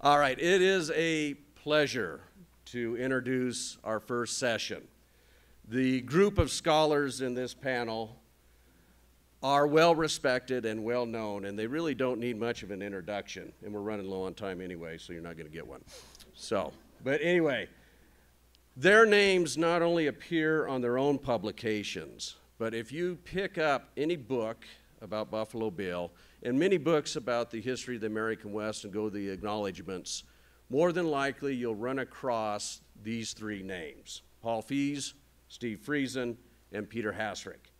All right, it is a pleasure to introduce our first session. The group of scholars in this panel are well respected and well known, and they really don't need much of an introduction. And we're running low on time anyway, so you're not going to get one. So, but anyway, their names not only appear on their own publications, but if you pick up any book about Buffalo Bill and many books about the history of the American West and go to the acknowledgments, more than likely you'll run across these three names Paul Fees, Steve Friesen, and Peter Hassrick.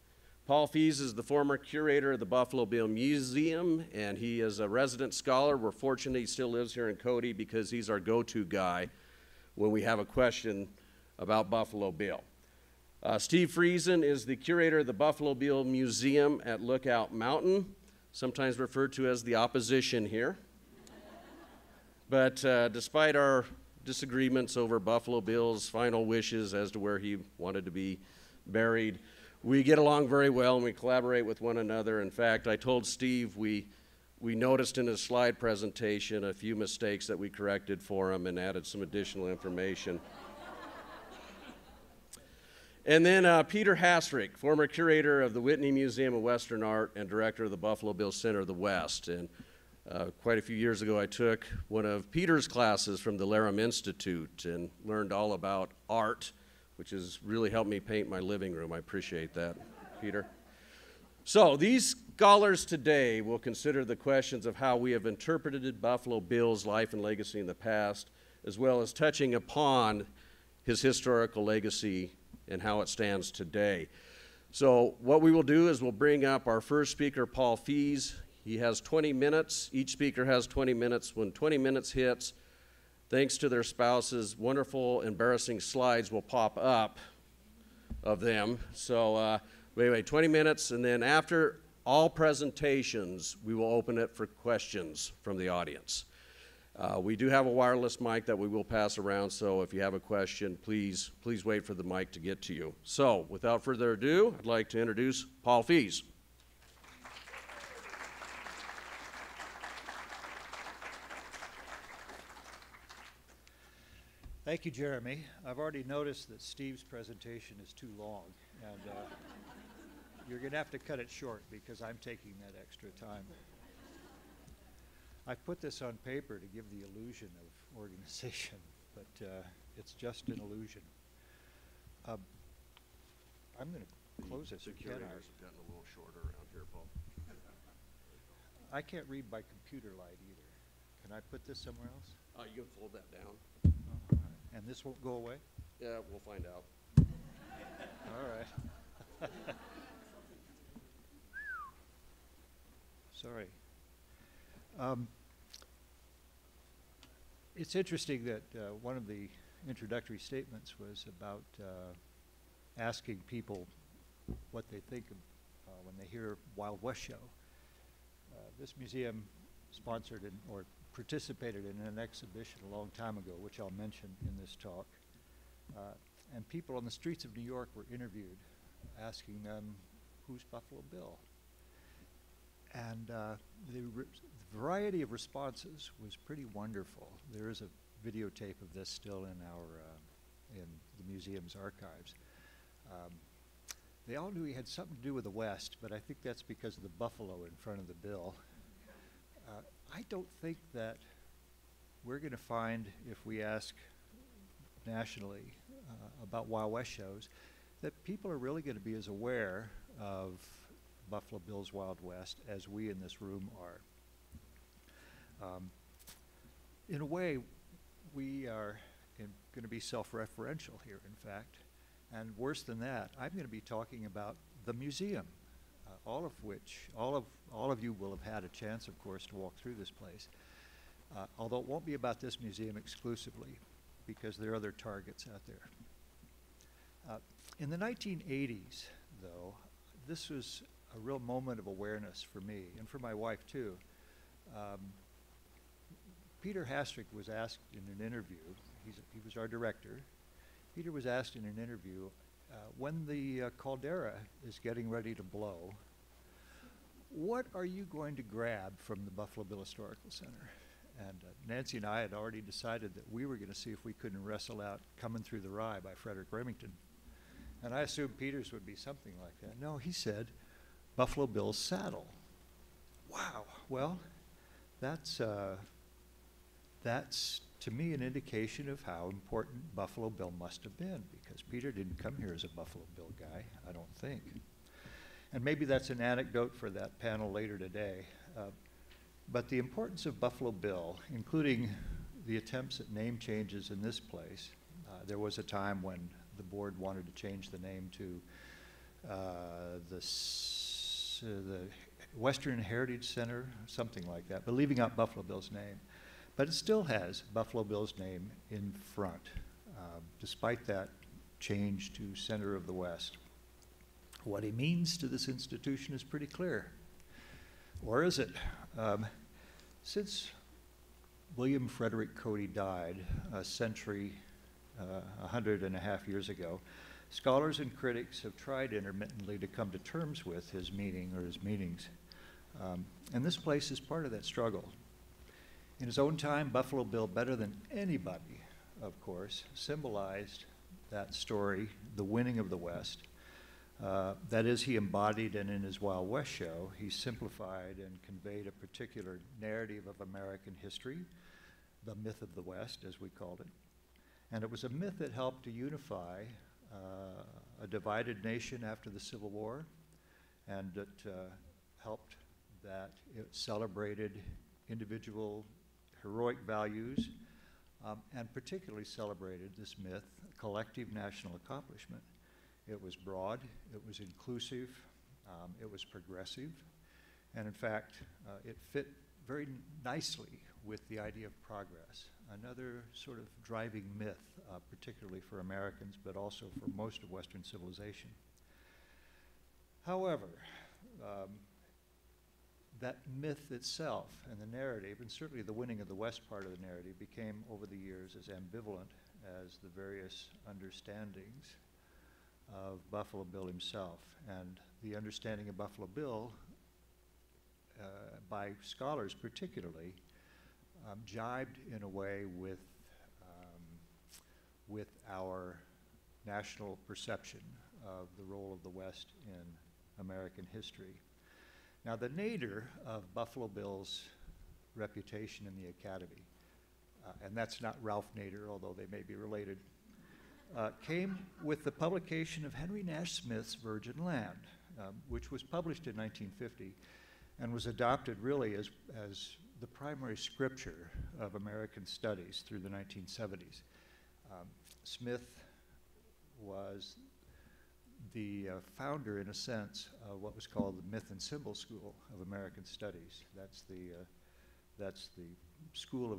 Paul Fees is the former curator of the Buffalo Bill Museum, and he is a resident scholar. We're fortunate he still lives here in Cody because he's our go to guy when we have a question about Buffalo Bill. Uh, Steve Friesen is the curator of the Buffalo Bill Museum at Lookout Mountain, sometimes referred to as the opposition here. but uh, despite our disagreements over Buffalo Bill's final wishes as to where he wanted to be buried, we get along very well and we collaborate with one another. In fact, I told Steve we, we noticed in his slide presentation a few mistakes that we corrected for him and added some additional information. And then uh, Peter Hassrick, former curator of the Whitney Museum of Western Art and director of the Buffalo Bill Center of the West. And uh, quite a few years ago, I took one of Peter's classes from the Larom Institute and learned all about art, which has really helped me paint my living room. I appreciate that, Peter. So, these scholars today will consider the questions of how we have interpreted Buffalo Bill's life and legacy in the past, as well as touching upon his historical legacy and how it stands today. So, what we will do is we'll bring up our first speaker, Paul Fees. He has 20 minutes. Each speaker has 20 minutes. When 20 minutes hits, thanks to their spouses, wonderful, embarrassing slides will pop up of them. So, uh, wait, 20 minutes, and then after all presentations, we will open it for questions from the audience. Uh, we do have a wireless mic that we will pass around, so if you have a question, please, please wait for the mic to get to you. So, without further ado, I'd like to introduce Paul Fees. Thank you, Jeremy. I've already noticed that Steve's presentation is too long, and uh, you're going to have to cut it short because I'm taking that extra time. I put this on paper to give the illusion of organization, but uh, it's just an illusion. Um, I'm going to close this. The curators have gotten a little shorter around here, Paul. I can't read by computer light either. Can I put this somewhere else? Uh, you can fold that down. Oh, right. And this won't go away? Yeah, we'll find out. All right. Sorry. Um, it's interesting that uh, one of the introductory statements was about uh, asking people what they think of uh, when they hear Wild West show. Uh, this museum sponsored an, or participated in an exhibition a long time ago, which I'll mention in this talk. Uh, and people on the streets of New York were interviewed, asking them, "Who's Buffalo Bill?" And uh, the, the variety of responses was pretty wonderful. There is a videotape of this still in our uh, in the museum's archives. Um, they all knew he had something to do with the West, but I think that's because of the buffalo in front of the bill. Uh, I don't think that we're going to find, if we ask nationally uh, about Wild West shows, that people are really going to be as aware of Buffalo Bill's Wild West as we in this room are. Um, in a way, we are going to be self-referential here, in fact. And worse than that, I'm going to be talking about the museum, uh, all of which, all of, all of you will have had a chance, of course, to walk through this place. Uh, although it won't be about this museum exclusively, because there are other targets out there. Uh, in the 1980s, though, this was a real moment of awareness for me and for my wife too. Um, Peter Hassrick was asked in an interview, he was our director, Peter was asked in an interview, uh, when the uh, caldera is getting ready to blow, what are you going to grab from the Buffalo Bill Historical Center? And uh, Nancy and I had already decided that we were going to see if we couldn't wrestle out Coming Through the Rye by Frederic Remington. And I assumed Peters would be something like that. No, he said Buffalo Bill's Saddle. Wow. Well, that's, uh, that's to me an indication of how important Buffalo Bill must have been because Peter didn't come here as a Buffalo Bill guy, I don't think. And maybe that's an anecdote for that panel later today. Uh, but the importance of Buffalo Bill, including the attempts at name changes in this place, uh, there was a time when the board wanted to change the name to uh, the, Uh, the Western Heritage Center, something like that, but leaving out Buffalo Bill's name. But it still has Buffalo Bill's name in front, uh, despite that change to Center of the West. What he means to this institution is pretty clear. Or is it? Um, since William Frederick Cody died a century, uh, a hundred and a half years ago, scholars and critics have tried intermittently to come to terms with his meaning or his meanings. Um, and this place is part of that struggle. In his own time, Buffalo Bill, better than anybody, of course, symbolized that story, the winning of the West. Uh, that is, he embodied, and in his Wild West show, he simplified and conveyed a particular narrative of American history, the myth of the West, as we called it. And it was a myth that helped to unify a divided nation after the Civil War, and it uh, helped that it celebrated individual heroic values, um, and particularly celebrated this myth, collective national accomplishment. It was broad, it was inclusive, um, it was progressive, and in fact, uh, it fit very nicely with the idea of progress. Another sort of driving myth, uh, particularly for Americans, but also for most of Western civilization. However, um, that myth itself and the narrative, and certainly the winning of the West part of the narrative, became over the years as ambivalent as the various understandings of Buffalo Bill himself. And the understanding of Buffalo Bill, uh, by scholars particularly, um, jibed in a way with, um, with our national perception of the role of the West in American history. Now, the nadir of Buffalo Bill's reputation in the Academy, uh, and that's not Ralph Nader, although they may be related, uh, came with the publication of Henry Nash Smith's Virgin Land, um, which was published in 1950 and was adopted really as, as the primary scripture of American studies through the 1970s. Um, Smith was the uh, founder, in a sense, of what was called the Myth and Symbol School of American Studies. That's the, uh, that's the school of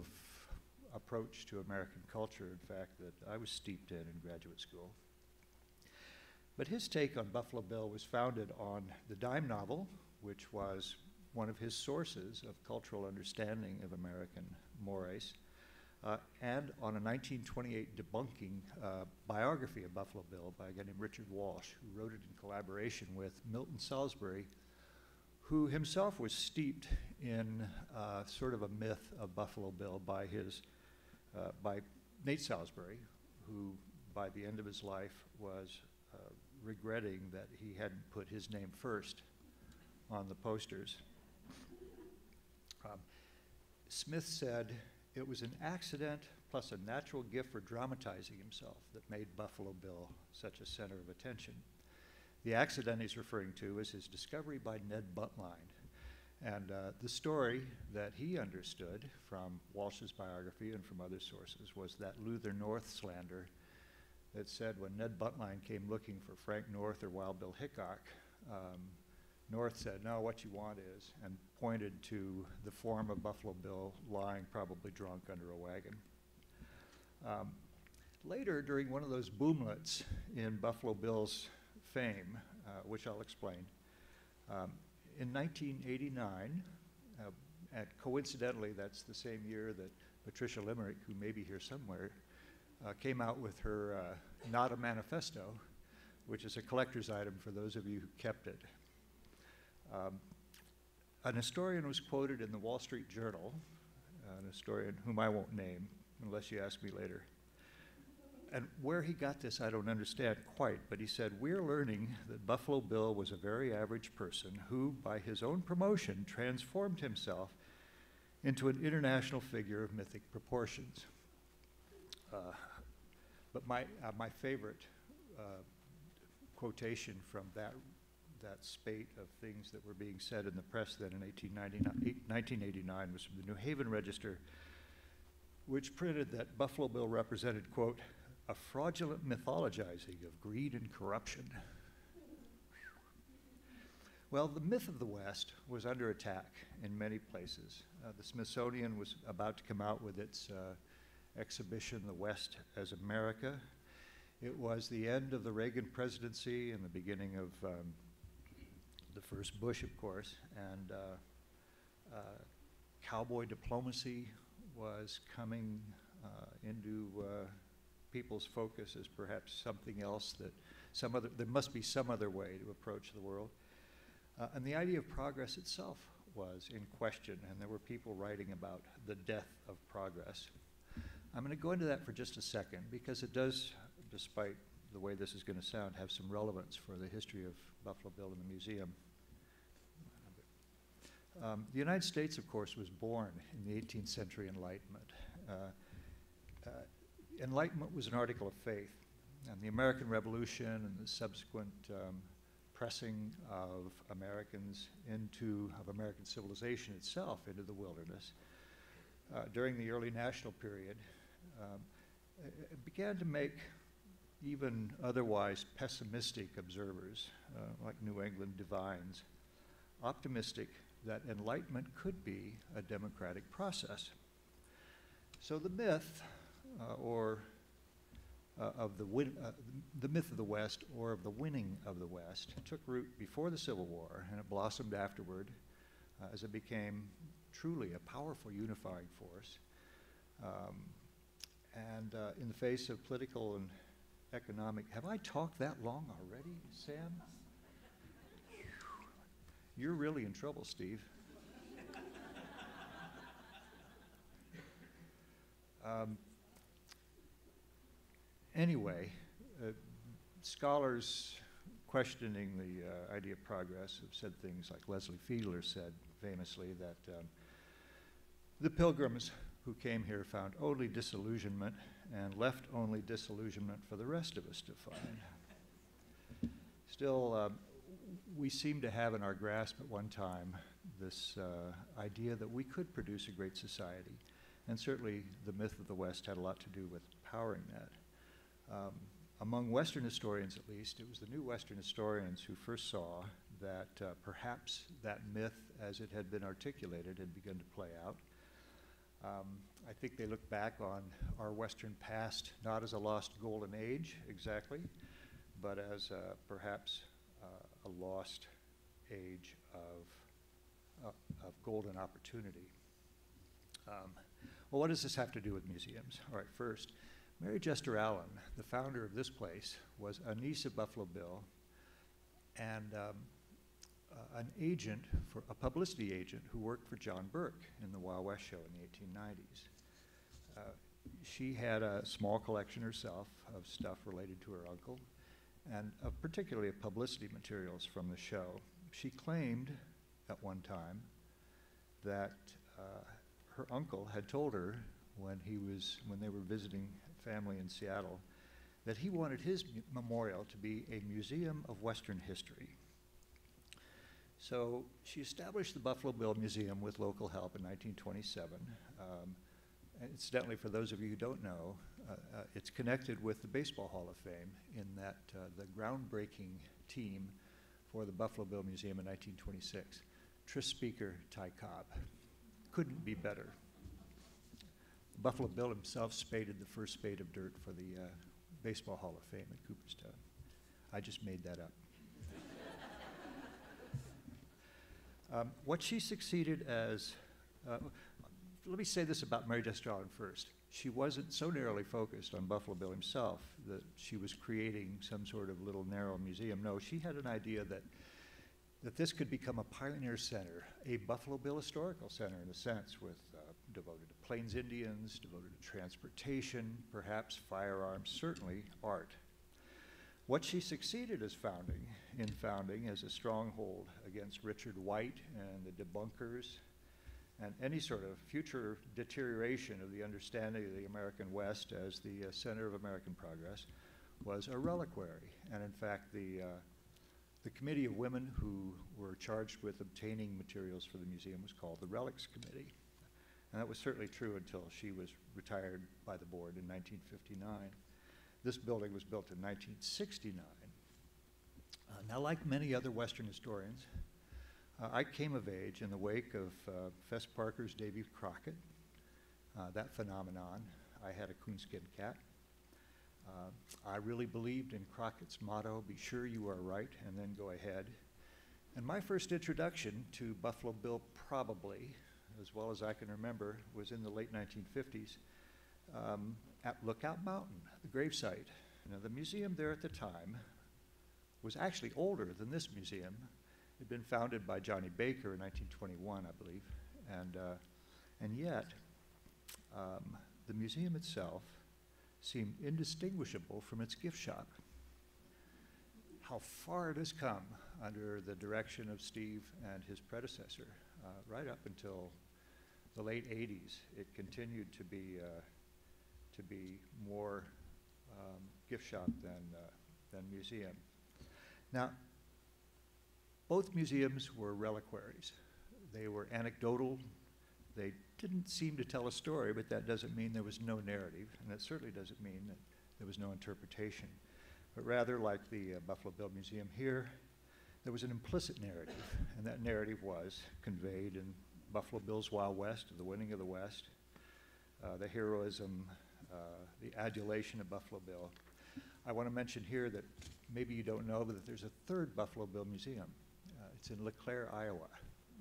approach to American culture, in fact, that I was steeped in in graduate school. But his take on Buffalo Bill was founded on the dime novel, which was one of his sources of cultural understanding of American mores, uh, and on a 1928 debunking uh, biography of Buffalo Bill by a guy named Richard Walsh, who wrote it in collaboration with Milton Salsbury, who himself was steeped in uh, sort of a myth of Buffalo Bill by his, uh, by Nate Salsbury, who by the end of his life was uh, regretting that he hadn't put his name first on the posters. Um, Smith said, it was an accident plus a natural gift for dramatizing himself that made Buffalo Bill such a center of attention. The accident he's referring to is his discovery by Ned Buntline. And uh, the story that he understood from Walsh's biography and from other sources was that Luther North slander that said when Ned Buntline came looking for Frank North or Wild Bill Hickok, um, North said, no, what you want is, and pointed to the form of Buffalo Bill lying probably drunk under a wagon. Um, later, during one of those boomlets in Buffalo Bill's fame, uh, which I'll explain, um, in 1989, uh, and coincidentally, that's the same year that Patricia Limerick, who may be here somewhere, uh, came out with her uh, Not a Manifesto, which is a collector's item for those of you who kept it. Um, an historian was quoted in the Wall Street Journal an historian whom I won't name unless you ask me later. And where he got this, I don't understand quite, but he said, We're learning that Buffalo Bill was a very average person who, by his own promotion, transformed himself into an international figure of mythic proportions. Uh, but my, uh, my favorite uh, quotation from that, that spate of things that were being said in the press then in 1899 1989 was from the New Haven Register, which printed that Buffalo Bill represented, quote, a fraudulent mythologizing of greed and corruption. Well, the myth of the West was under attack in many places. Uh, the Smithsonian was about to come out with its uh, exhibition, The West as America. It was the end of the Reagan presidency and the beginning of um, the first Bush, of course, and uh, uh cowboy diplomacy was coming uh, into uh, people's focus as perhaps something else that some other, there must be some other way to approach the world. And the idea of progress itself was in question, and there were people writing about the death of progress. I'm going to go into that for just a second because it does, despite the way this is going to sound, have some relevance for the history of Buffalo Bill and the museum. Um, the United States, of course, was born in the 18th century Enlightenment. Uh, uh, Enlightenment was an article of faith, and the American Revolution and the subsequent um, pressing of Americans into, of American civilization itself into the wilderness uh, during the early national period um, began to make even otherwise pessimistic observers, uh, like New England divines, optimistic that enlightenment could be a democratic process. So the myth, uh, or uh, of the, win- uh, the myth of the West, or of the winning of the West, took root before the Civil War, and it blossomed afterward uh, as it became truly a powerful unifying force. Um, and uh, in the face of political and economic, have I talked that long already, Sam? You're really in trouble, Steve. Um, anyway, uh, scholars questioning the uh, idea of progress have said things like Leslie Fiedler said famously that um, the pilgrims who came here found only disillusionment and left only disillusionment for the rest of us to find. Still, uh, we seem to have in our grasp at one time this uh, idea that we could produce a great society. And certainly the myth of the West had a lot to do with powering that. Um, among Western historians, at least, it was the new Western historians who first saw that uh, perhaps that myth, as it had been articulated, had begun to play out um, I think they look back on our Western past not as a lost golden age exactly, but as uh, perhaps uh, a lost age of, uh, of golden opportunity. Um, well, what does this have to do with museums? All right, first, Mary Jester Allen, the founder of this place, was a niece of Buffalo Bill, and um, uh, an agent, for a publicity agent who worked for John Burke in the Wild West show in the 1890s. Uh, she had a small collection herself of stuff related to her uncle, and of particularly of publicity materials from the show. She claimed at one time that uh, her uncle had told her when he was when they were visiting family in Seattle that he wanted his memorial to be a museum of Western history. So she established the Buffalo Bill Museum with local help in 1927. Um, incidentally, for those of you who don't know, uh, uh, it's connected with the Baseball Hall of Fame in that uh, the groundbreaking team for the Buffalo Bill Museum in 1926, Tris Speaker, Ty Cobb. Couldn't be better. Buffalo Bill himself spaded the first spade of dirt for the uh, Baseball Hall of Fame at Cooperstown. I just made that up. Um, what she succeeded as, uh, let me say this about Mary Allen first. She wasn't so narrowly focused on Buffalo Bill himself that she was creating some sort of little narrow museum. No, she had an idea that, that this could become a pioneer center, a Buffalo Bill historical center in a sense, with uh, devoted to Plains Indians, devoted to transportation, perhaps firearms, certainly art. What she succeeded as founding, in founding as a stronghold against Richard White and the debunkers and any sort of future deterioration of the understanding of the American West as the uh, center of American progress was a reliquary. And in fact, the, uh, the committee of women who were charged with obtaining materials for the museum was called the Relics Committee. And that was certainly true until she was retired by the board in 1959. This building was built in 1969. Uh, now, like many other Western historians, uh, I came of age in the wake of uh, Fess Parker's Davy Crockett, uh, that phenomenon. I had a coonskin cat. Uh, I really believed in Crockett's motto, be sure you are right, and then go ahead. And my first introduction to Buffalo Bill, probably, as well as I can remember, was in the late 1950s um, at Lookout Mountain, the gravesite. Now, the museum there at the time was actually older than this museum. It had been founded by Johnny Baker in 1921, I believe. And, uh, and yet, um, the museum itself seemed indistinguishable from its gift shop. How far it has come under the direction of Steve and his predecessor, uh, right up until the late 80s, it continued to be, uh, to be more um, gift shop than, uh, than museum. Now, both museums were reliquaries. They were anecdotal. They didn't seem to tell a story, but that doesn't mean there was no narrative, and that certainly doesn't mean that there was no interpretation. But rather, like the uh, Buffalo Bill Museum here, there was an implicit narrative, and that narrative was conveyed in Buffalo Bill's Wild West, the winning of the West, uh, the heroism, the adulation of Buffalo Bill. I want to mention here that maybe you don't know, but that there's a third Buffalo Bill Museum. Uh, it's in LeClaire, Iowa,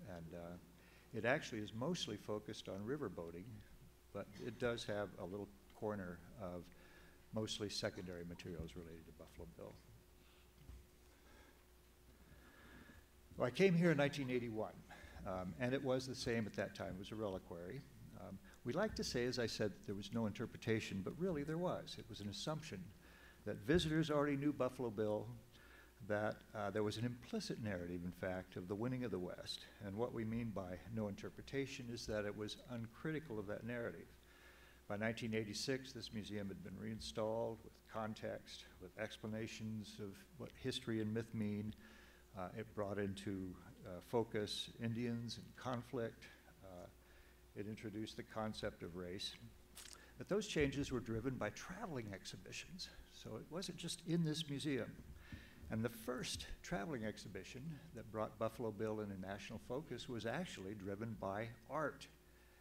and uh, it actually is mostly focused on river boating, but it does have a little corner of mostly secondary materials related to Buffalo Bill. Well, I came here in 1981, um, and it was the same at that time. It was a reliquary. Um, we like to say, as I said, that there was no interpretation, but really there was. It was an assumption that visitors already knew Buffalo Bill, that uh, there was an implicit narrative, in fact, of the winning of the West. And what we mean by no interpretation is that it was uncritical of that narrative. By 1986, this museum had been reinstalled with context, with explanations of what history and myth mean. Uh, it brought into uh, focus Indians and conflict. It introduced the concept of race. But those changes were driven by traveling exhibitions. So it wasn't just in this museum. And the first traveling exhibition that brought Buffalo Bill into national focus was actually driven by art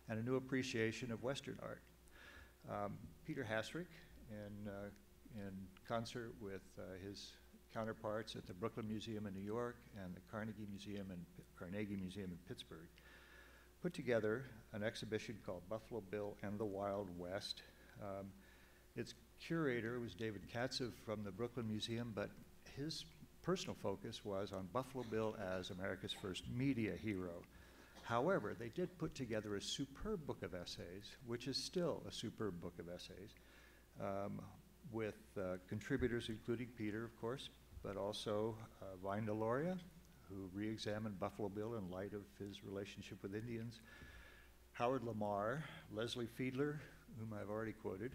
and a new appreciation of Western art. Um, Peter Hassrick, in, uh, in concert with uh, his counterparts at the Brooklyn Museum in New York and the Carnegie Museum and Carnegie Museum in Pittsburgh, put together an exhibition called Buffalo Bill and the Wild West. Um, its curator was David Katzive from the Brooklyn Museum, but his personal focus was on Buffalo Bill as America's first media hero. However, they did put together a superb book of essays, which is still a superb book of essays, um, with uh, contributors including Peter, of course, but also uh, Vine Deloria, who re examined Buffalo Bill in light of his relationship with Indians, Howard Lamar, Leslie Fiedler, whom I've already quoted,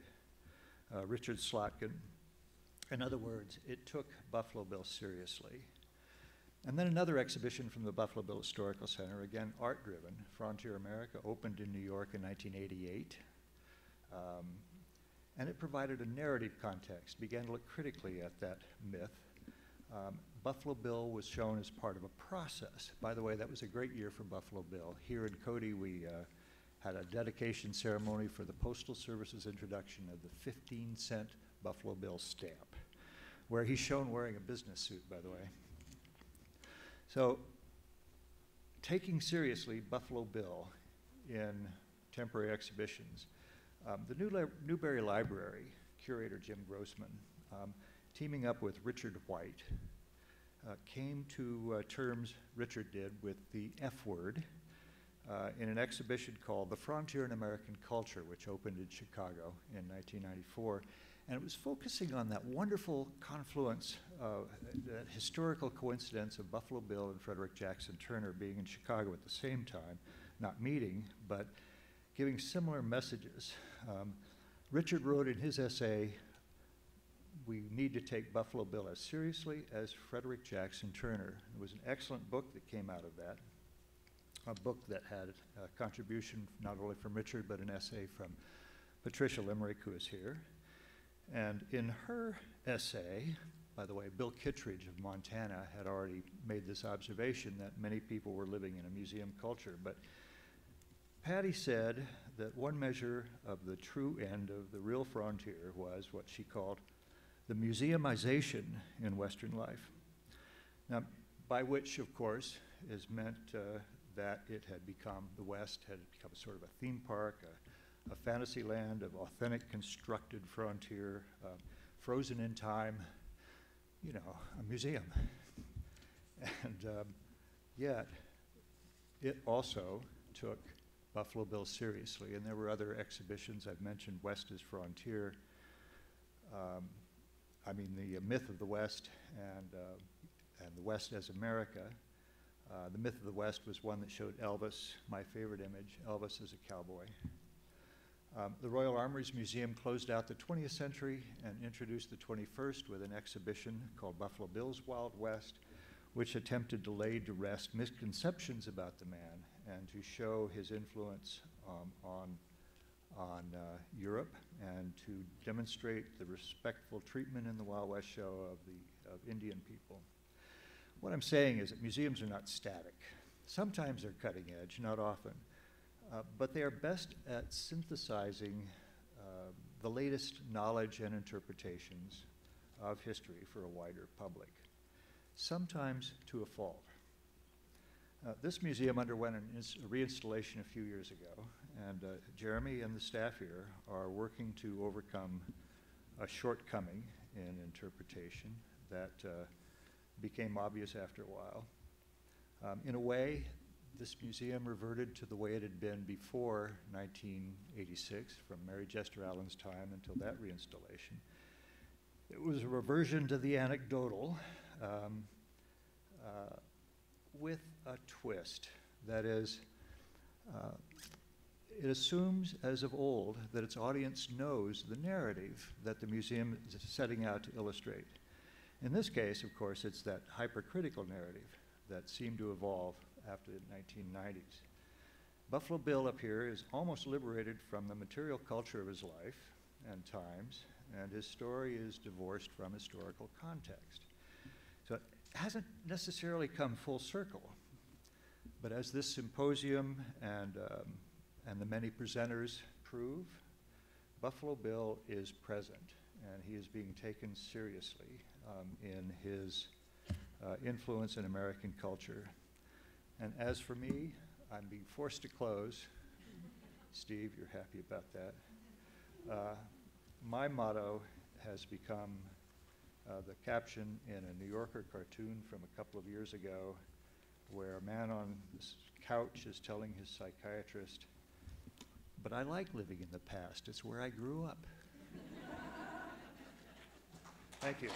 uh, Richard Slotkin, in other words, it took Buffalo Bill seriously. And then another exhibition from the Buffalo Bill Historical Center, again art driven, Frontier America, opened in New York in 1988. Um, and it provided a narrative context, began to look critically at that myth. Um, Buffalo Bill was shown as part of a process. By the way, that was a great year for Buffalo Bill. Here in Cody, we uh, had a dedication ceremony for the Postal Service's introduction of the 15 cent Buffalo Bill stamp, where he's shown wearing a business suit, by the way. So, taking seriously Buffalo Bill in temporary exhibitions, um, the New Newberry Library curator Jim Grossman, um, teaming up with Richard White, came to uh, terms, Richard did, with the F word uh, in an exhibition called The Frontier in American Culture, which opened in Chicago in 1994. And it was focusing on that wonderful confluence, uh, that historical coincidence of Buffalo Bill and Frederick Jackson Turner being in Chicago at the same time, not meeting, but giving similar messages. Um, Richard wrote in his essay, We need to take Buffalo Bill as seriously as Frederick Jackson Turner. It was an excellent book that came out of that, a book that had a contribution not only from Richard, but an essay from Patricia Limerick, who is here. And in her essay, by the way, Bill Kittredge of Montana had already made this observation that many people were living in a museum culture. But Patty said that one measure of the true end of the real frontier was what she called the museumization in Western life. Now, by which, of course, is meant uh, that it had become, the West had become a sort of a theme park, a, a fantasy land of authentic constructed frontier, uh, frozen in time, you know, a museum. And um, yet, it also took Buffalo Bill seriously, and there were other exhibitions. I've mentioned West as Frontier. Um, I mean, the uh, myth of the West and, uh, and the West as America. Uh, the myth of the West was one that showed Elvis, my favorite image, Elvis as a cowboy. Um, the Royal Armories Museum closed out the 20th century and introduced the 21st with an exhibition called Buffalo Bill's Wild West, which attempted to lay to rest misconceptions about the man and to show his influence um, on, on uh, Europe and to demonstrate the respectful treatment in the Wild West show of, the, of Indian people. What I'm saying is that museums are not static. Sometimes they're cutting edge, not often. Uh, but they are best at synthesizing uh, the latest knowledge and interpretations of history for a wider public, sometimes to a fault. Uh, this museum underwent a reinstallation a few years ago, and uh, Jeremy and the staff here are working to overcome a shortcoming in interpretation that uh, became obvious after a while. Um, in a way, this museum reverted to the way it had been before 1986, from Mary Jester Allen's time until that reinstallation. It was a reversion to the anecdotal, um, uh, with a twist. That is, uh, it assumes, as of old, that its audience knows the narrative that the museum is setting out to illustrate. In this case, of course, it's that hypercritical narrative that seemed to evolve after the 1990s. Buffalo Bill up here is almost liberated from the material culture of his life and times, and his story is divorced from historical context. So it hasn't necessarily come full circle. But as this symposium and, um, and the many presenters prove, Buffalo Bill is present and he is being taken seriously um, in his uh, influence in American culture. And as for me, I'm being forced to close. Steve, you're happy about that. Uh, my motto has become uh, the caption in a New Yorker cartoon from a couple of years ago where a man on this couch is telling his psychiatrist, but I like living in the past. It's where I grew up. Thank you.